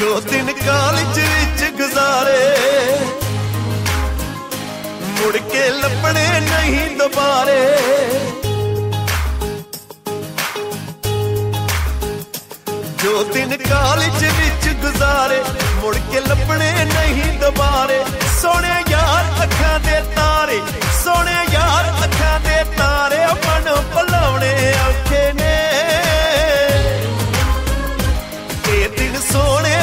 ਜੋ ਦਿਨ ਕਾਲਜ ਵਿੱਚ ਗੁਜ਼ਾਰੇ। ਮੁੜ ਕੇ ਲੱਭਣੇ ਨਹੀਂ ਦੁਬਾਰੇ। ਜੋ ਦਿਨ ਕਾਲਜ ਵਿੱਚ ਗੁਜ਼ਾਰੇ, ਮੁੜ ਕੇ सोने